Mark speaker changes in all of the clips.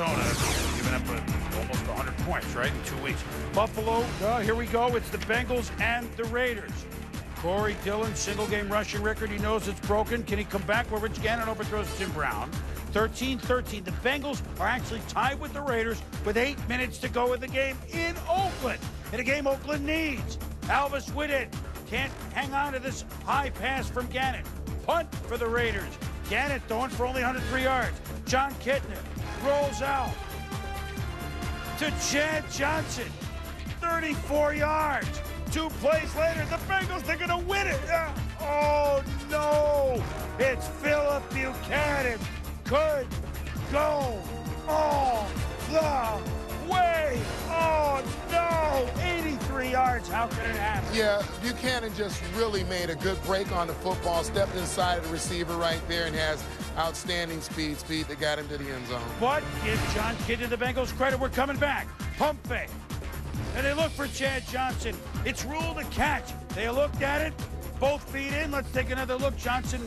Speaker 1: Arizona, giving up a, almost 100 points, right, in two weeks. Buffalo, uh, here we go. It's the Bengals and the Raiders. Corey Dillon, single game rushing record. He knows it's broken. Can he come back where Rich Gannon overthrows Tim Brown? 13 13. The Bengals are actually tied with the Raiders with eight minutes to go in the game in Oakland. In a game Oakland needs. Alvis Whitted can't hang on to this high pass from Gannon. Punt for the Raiders. Gannon throwing for only 103 yards. Jon Kitna rolls out to Chad Johnson. 34 yards. Two plays later, the Bengals, they're going to win it. Uh, oh, no. It's Phillip Buchanan. Could go yards. How could it happen?
Speaker 2: Yeah, Buchanan just really made a good break on the football, stepped inside of the receiver right there, and has outstanding speed, speed that got him to the end zone.
Speaker 1: But give Jon Kitna the Bengals credit. We're coming back. Pump fake. And they look for Chad Johnson. It's ruled a catch. They looked at it. Both feet in. Let's take another look. Johnson.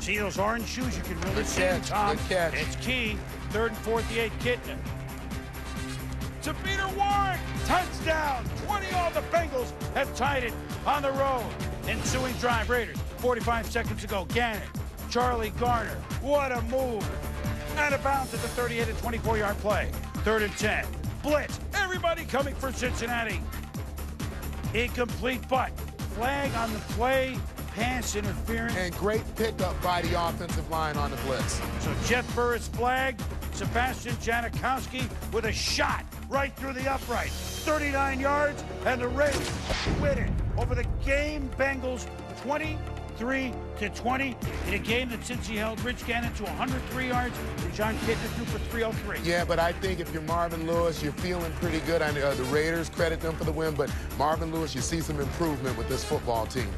Speaker 1: See those orange shoes? You can really
Speaker 2: Good
Speaker 1: see
Speaker 2: catch,
Speaker 1: Tom.
Speaker 2: good catch.
Speaker 1: It's key. Third and fourth, the eight. Kitna. To Peter Warrick. Touchdown. 20 all. The Bengals have tied it on the road. Ensuing drive. Raiders. 45 seconds to go. Gannon. Charlie Garner. What a move. Out of bounds at the 38 and 24 yard play. Third and 10. Blitz. Everybody coming for Cincinnati. Incomplete, but flag on the play. Pass interference.
Speaker 2: And great pickup by the offensive line on the blitz.
Speaker 1: So Jeff Burris flagged. Sebastian Janikowski with a shot right through the upright. 39 yards, and the Raiders win it over the game Bengals 23 to 20 in a game that Cincy held Rich Gannon to 103 yards and Jon Kitna threw for 303.
Speaker 2: Yeah, but I think if you're Marvin Lewis, you're feeling pretty good. I know uh, the Raiders credit them for the win, but Marvin Lewis, you see some improvement with this football team.